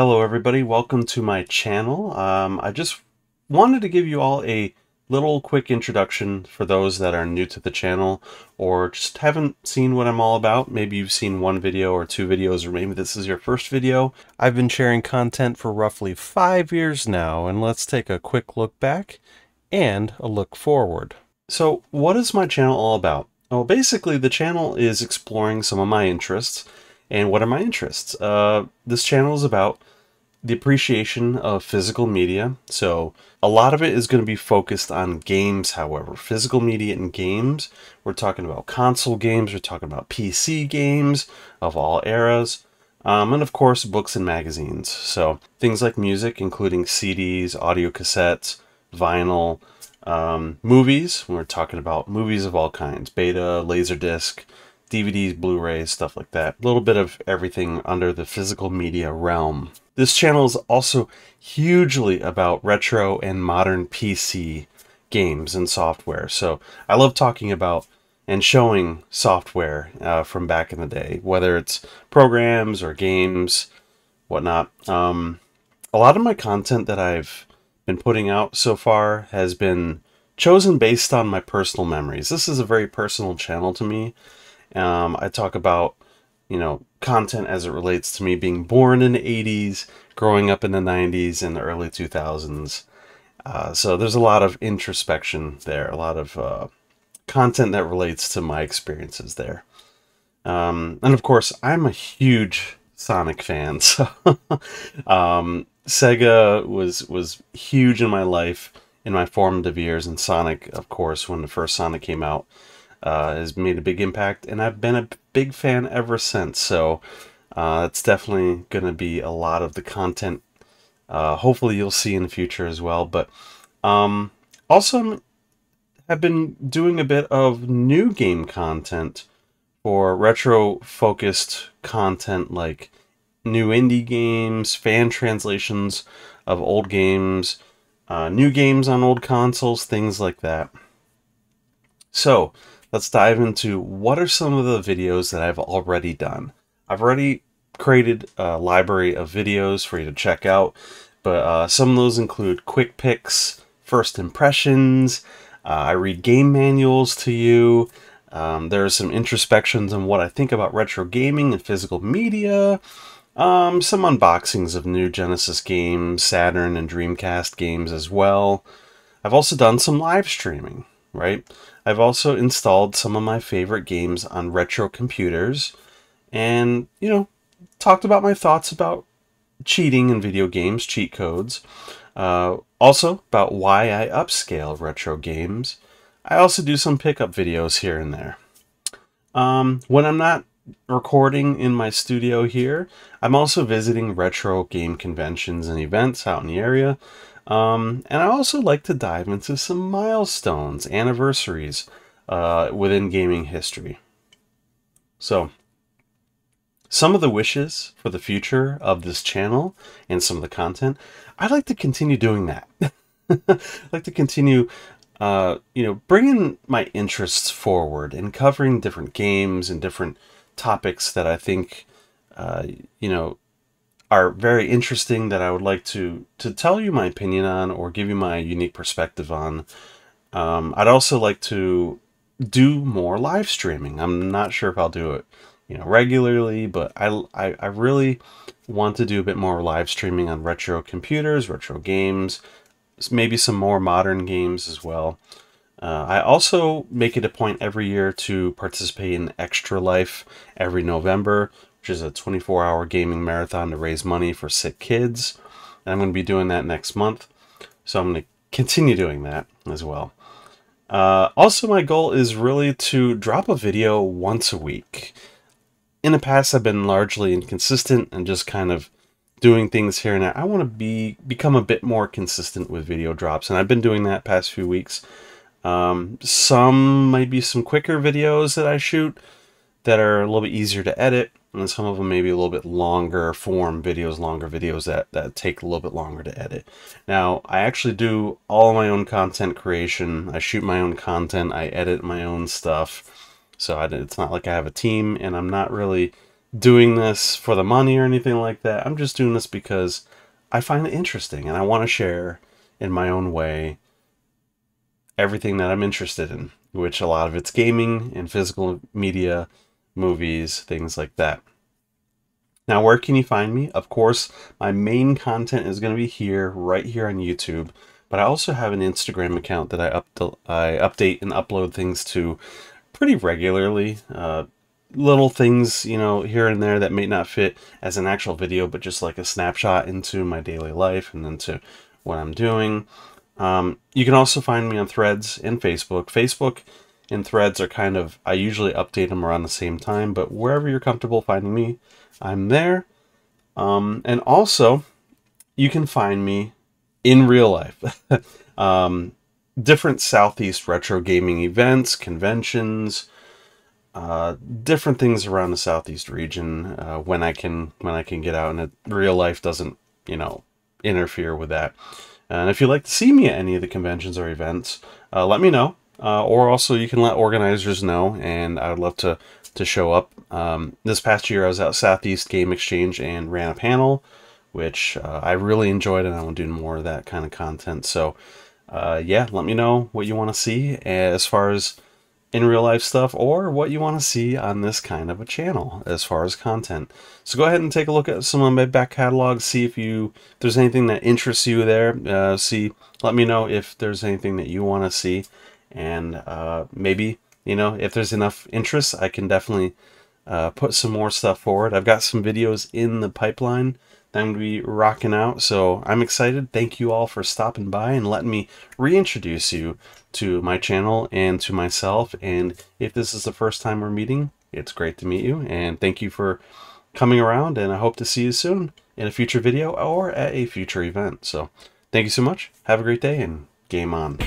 Hello everybody, welcome to my channel. Um, I just wanted to give you all a little quick introduction for those that are new to the channel or just haven't seen what I'm all about. Maybe you've seen one video or two videos or maybe this is your first video. I've been sharing content for roughly five years now and let's take a quick look back and a look forward. So what is my channel all about? Well, basically the channel is exploring some of my interests. And what are my interests? Uh, this channel is about the appreciation of physical media. So a lot of it is going to be focused on games, however. Physical media and games. We're talking about console games. We're talking about PC games of all eras. Um, and of course, books and magazines. So things like music, including CDs, audio cassettes, vinyl, um, movies. We're talking about movies of all kinds. Beta, Laserdisc, DVDs, Blu-rays, stuff like that. A little bit of everything under the physical media realm. This channel is also hugely about retro and modern PC games and software. So I love talking about and showing software uh, from back in the day, whether it's programs or games, whatnot. Um, a lot of my content that I've been putting out so far has been chosen based on my personal memories. This is a very personal channel to me. Um, I talk about, you know, content as it relates to me being born in the 80s, growing up in the 90s and the early 2000s. Uh, so there's a lot of introspection there, a lot of uh, content that relates to my experiences there. Um, and of course, I'm a huge Sonic fan. So um, Sega was was huge in my life in my formative years, and Sonic, of course, when the first Sonic came out, uh, has made a big impact, and I've been a big fan ever since. So uh, that's definitely going to be a lot of the content. Uh, hopefully, you'll see in the future as well. But um, also, have been doing a bit of new game content for retro focused content like new indie games, fan translations of old games, uh, new games on old consoles, things like that. So, let's dive into what are some of the videos that I've already done. I've already created a library of videos for you to check out, but uh, some of those include quick picks, first impressions, uh, I read game manuals to you, um, there are some introspections on what I think about retro gaming and physical media, um, some unboxings of new Genesis games, Saturn and Dreamcast games as well. I've also done some live streaming, right? I've also installed some of my favorite games on retro computers and, you know, talked about my thoughts about cheating in video games, cheat codes. Uh, also, about why I upscale retro games. I also do some pickup videos here and there. Um, when I'm not recording in my studio here, I'm also visiting retro game conventions and events out in the area. Um, and I also like to dive into some milestones, anniversaries uh, within gaming history. So, some of the wishes for the future of this channel and some of the content, I'd like to continue doing that. I'd like to continue, uh, you know, bringing my interests forward and covering different games and different topics that I think, uh, you know, are very interesting that I would like to to tell you my opinion on or give you my unique perspective on. Um, I'd also like to do more live streaming. I'm not sure if I'll do it, you know, regularly, but I, I, I really want to do a bit more live streaming on retro computers, retro games, maybe some more modern games as well. Uh, I also make it a point every year to participate in Extra Life every November, which is a 24 hour gaming marathon to raise money for sick kids. And I'm going to be doing that next month. So I'm going to continue doing that as well. Uh, also, my goal is really to drop a video once a week. In the past, I've been largely inconsistent and just kind of doing things here and there. I want to be become a bit more consistent with video drops, and I've been doing that past few weeks. Um, some might be some quicker videos that I shoot that are a little bit easier to edit and some of them may be a little bit longer form videos, longer videos that, that take a little bit longer to edit. Now, I actually do all my own content creation. I shoot my own content. I edit my own stuff. So I, it's not like I have a team, and I'm not really doing this for the money or anything like that. I'm just doing this because I find it interesting and I want to share in my own way everything that I'm interested in, which a lot of it's gaming and physical media, movies, things like that. Now, where can you find me? Of course, my main content is going to be here, right here on YouTube. But I also have an Instagram account that I, up I update and upload things to pretty regularly. Uh, little things, you know, here and there that may not fit as an actual video, but just like a snapshot into my daily life and then to what I'm doing. Um, you can also find me on Threads and Facebook. Facebook and Threads are kind of, I usually update them around the same time, but wherever you're comfortable finding me, I'm there. Um, and also, you can find me in real life. um, different Southeast retro gaming events, conventions, uh, different things around the Southeast region uh, when I can when I can get out and it, real life doesn't you know interfere with that. And if you'd like to see me at any of the conventions or events, uh, let me know. Uh, or also you can let organizers know, and I would love to to show up. Um, this past year I was at Southeast Game Exchange and ran a panel which uh, I really enjoyed and I want to do more of that kind of content. So, uh, yeah, let me know what you want to see as far as in real life stuff or what you want to see on this kind of a channel as far as content. So go ahead and take a look at some of my back catalog, see if you if there's anything that interests you there. Uh, see, let me know if there's anything that you want to see, and uh, maybe you know if there's enough interest, I can definitely uh, put some more stuff forward. I've got some videos in the pipeline that I'm going to be rocking out. So I'm excited. Thank you all for stopping by and letting me reintroduce you to my channel and to myself. And if this is the first time we're meeting, it's great to meet you. And thank you for coming around. And I hope to see you soon in a future video or at a future event. So thank you so much. Have a great day and game on.